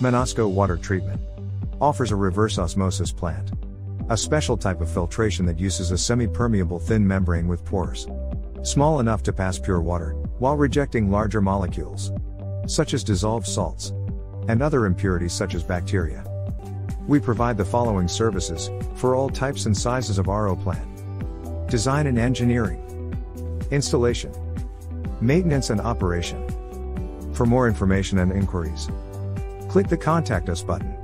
Menasco Water Treatment offers a reverse osmosis plant, a special type of filtration that uses a semi permeable thin membrane with pores small enough to pass pure water, while rejecting larger molecules, such as dissolved salts, and other impurities such as bacteria. We provide the following services for all types and sizes of RO plant design and engineering, installation, maintenance and operation. For more information and inquiries, click the Contact Us button.